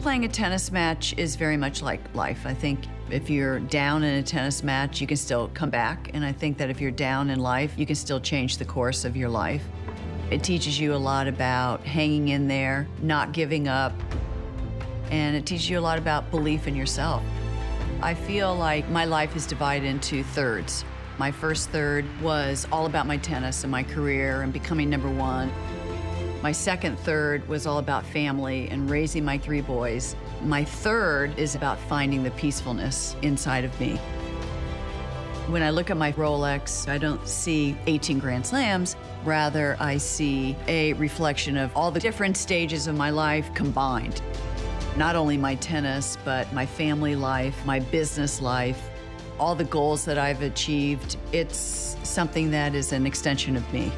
Playing a tennis match is very much like life. I think if you're down in a tennis match, you can still come back. And I think that if you're down in life, you can still change the course of your life. It teaches you a lot about hanging in there, not giving up, and it teaches you a lot about belief in yourself. I feel like my life is divided into thirds. My first third was all about my tennis and my career and becoming number one. My second third was all about family and raising my three boys. My third is about finding the peacefulness inside of me. When I look at my Rolex, I don't see 18 Grand Slams. Rather, I see a reflection of all the different stages of my life combined. Not only my tennis, but my family life, my business life, all the goals that I've achieved. It's something that is an extension of me.